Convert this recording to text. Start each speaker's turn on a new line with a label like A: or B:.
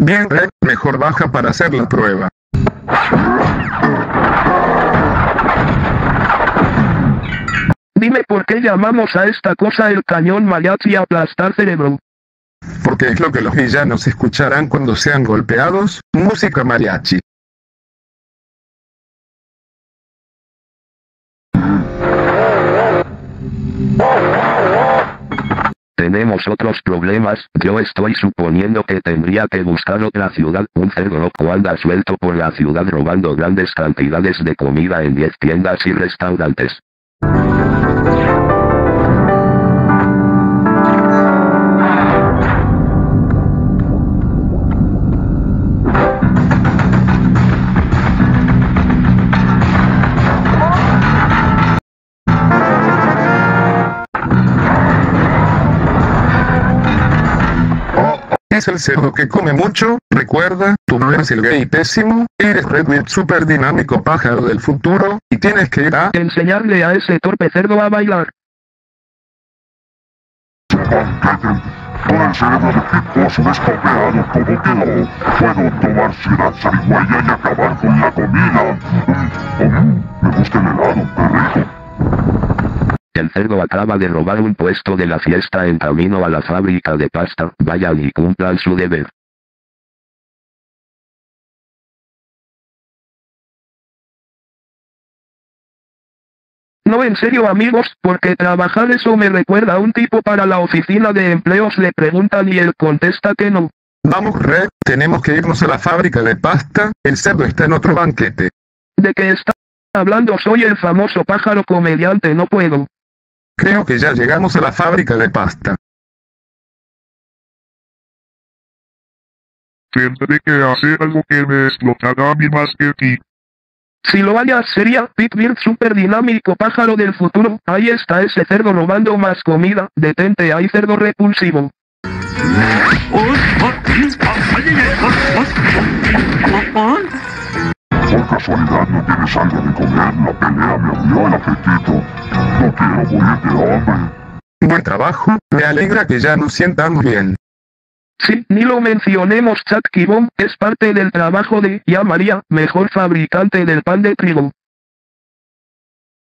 A: Bien Red, mejor baja para hacer la prueba.
B: Dime por qué llamamos a esta cosa el cañón mariachi aplastar cerebro.
A: Porque es lo que los villanos escucharán cuando sean golpeados, música mariachi.
C: Tenemos otros problemas, yo estoy suponiendo que tendría que buscar otra ciudad, un cerdo loco anda suelto por la ciudad robando grandes cantidades de comida en 10 tiendas y restaurantes.
A: Es el cerdo que come mucho, recuerda, tú no eres el gay pésimo, eres Redwood super dinámico pájaro del futuro, y tienes que ir a...
B: Enseñarle a ese torpe cerdo a bailar.
D: Con el cerebro defectuoso descopiado todo quedó. Puedo tomar ciudad zarigüeya y acabar con la comida.
C: Cerdo acaba de robar un puesto de la fiesta en camino a la fábrica de pasta, vayan y cumplan su deber.
B: No en serio amigos, porque trabajar eso me recuerda a un tipo para la oficina de empleos le preguntan y él contesta que no.
A: Vamos Red, tenemos que irnos a la fábrica de pasta, el cerdo está en otro banquete.
B: ¿De qué está hablando? Soy el famoso pájaro comediante, no puedo.
A: Creo que ya llegamos a la fábrica de pasta.
D: Tendré que hacer algo que me explotará a mí más que a ti.
B: Si lo hallas sería Pitbull super dinámico pájaro del futuro. Ahí está ese cerdo robando más comida. Detente, hay cerdo repulsivo.
D: Casualidad no tienes algo de comer, la pelea me abrió el apetito. No quiero morir de hambre.
A: Buen trabajo, me alegra que ya nos sientamos bien.
B: Sí, ni lo mencionemos Chuck Kibon, es parte del trabajo de Ya María, mejor fabricante del pan de trigo.